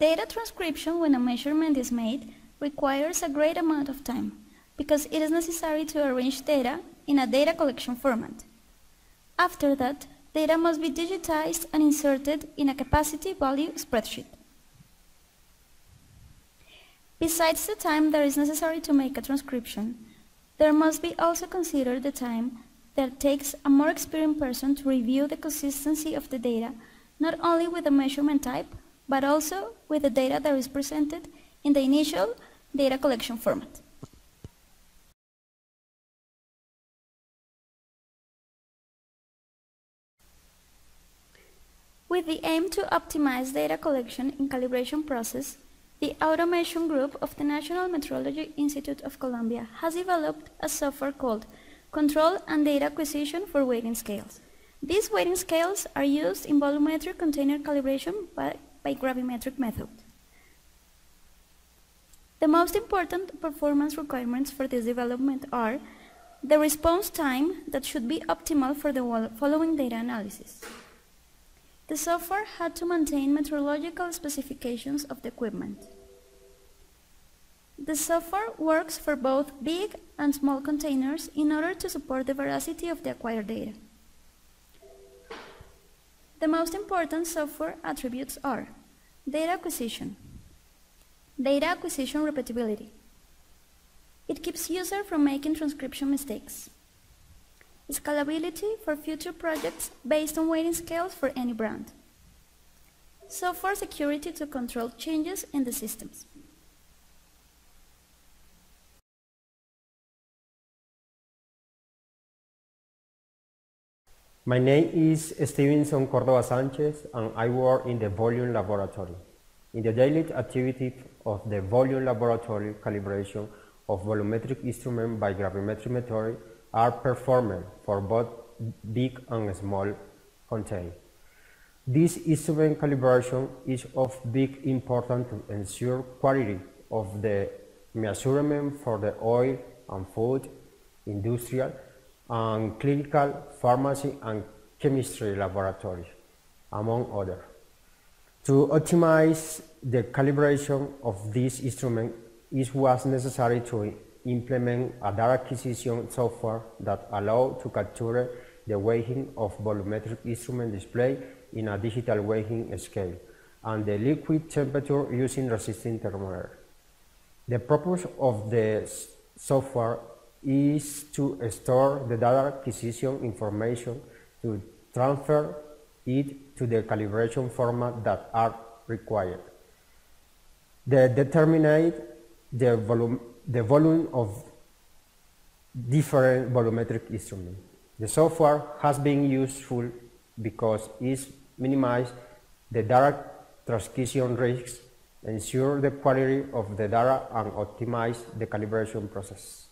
Data transcription when a measurement is made requires a great amount of time because it is necessary to arrange data in a data collection format. After that, data must be digitized and inserted in a capacity value spreadsheet. Besides the time that is necessary to make a transcription, there must be also considered the time that takes a more experienced person to review the consistency of the data, not only with the measurement type, but also with the data that is presented in the initial data collection format. With the aim to optimize data collection and calibration process, the Automation Group of the National Metrology Institute of Colombia has developed a software called Control and Data Acquisition for Weighting Scales. These weighting scales are used in volumetric container calibration by, by gravimetric method. The most important performance requirements for this development are the response time that should be optimal for the following data analysis. The software had to maintain metrological specifications of the equipment. The software works for both big and small containers in order to support the veracity of the acquired data. The most important software attributes are data acquisition, data acquisition repeatability. It keeps user from making transcription mistakes scalability for future projects based on weighting scales for any brand, software security to control changes in the systems. My name is Stevenson Cordova Sanchez and I work in the volume laboratory. In the daily activity of the volume laboratory calibration of volumetric instrument by gravimetric method are performed for both big and small containers. This instrument calibration is of big importance to ensure quality of the measurement for the oil and food, industrial, and clinical, pharmacy, and chemistry laboratories, among others. To optimize the calibration of this instrument, it was necessary to implement a data acquisition software that allowed to capture the weighing of volumetric instrument display in a digital weighing scale and the liquid temperature using resisting thermometer. The purpose of the software is to store the data acquisition information to transfer it to the calibration format that are required. The determinate the volume the volume of different volumetric instruments. The software has been useful because it minimizes the data transcription risks, ensure the quality of the data, and optimize the calibration process.